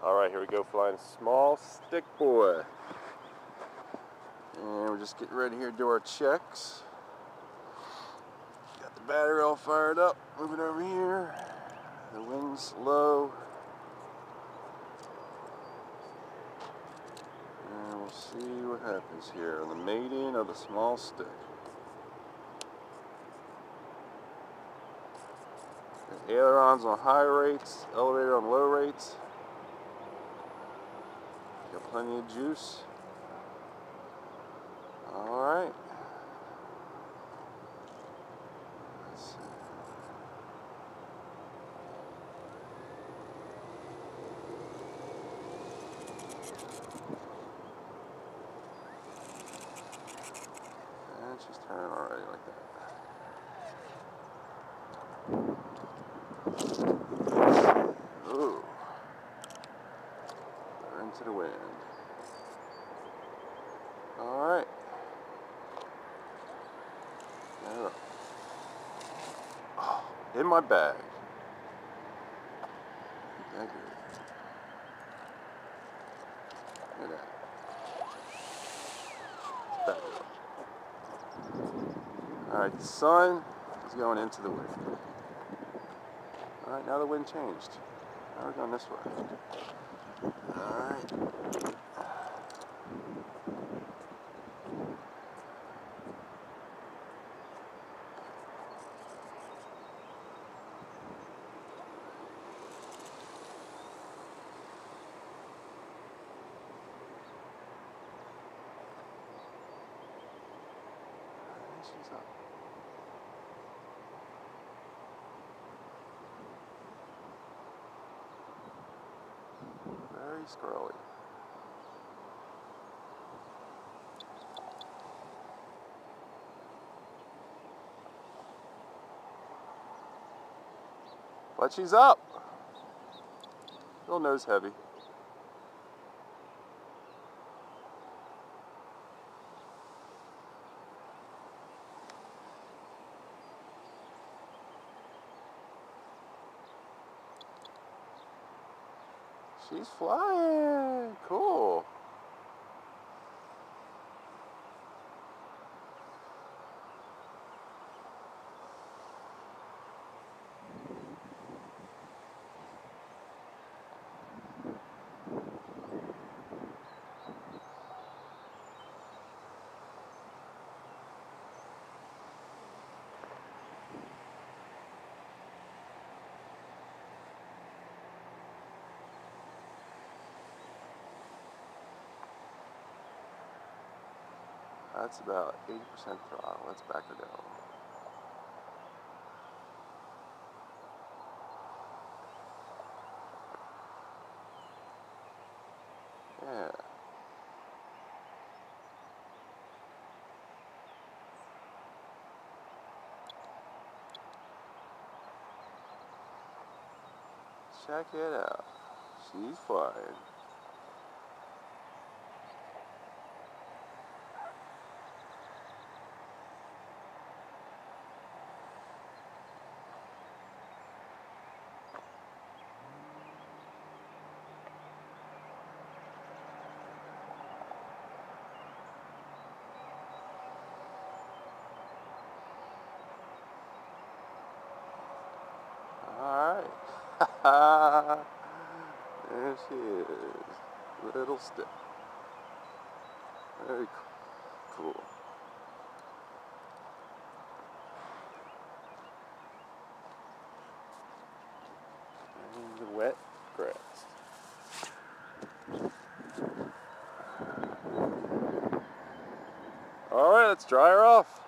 Alright, here we go flying small Stik boy. And we're just getting ready here to do our checks. Got the battery all fired up, moving over here. The wind's low. And we'll see what happens here on the maiden of the small Stik. ailerons on high rates, elevator on low rates. Got plenty of juice. All right. And she's turning already like that. Ooh. Into the wind. Alright. Oh, in my bag. Thank you. Look at that. Alright, the sun is going into the wind. Alright, now the wind changed. Now we're going this way. Alright. She's up. Very scrolly. But she's up. Little nose heavy. She's flying. Cool. That's about 80% throttle. Let's back her down. Yeah. Check it out. She's flying. Ah, there she is. Little stick. Very cool. And the wet grass. Alright, let's dry her off.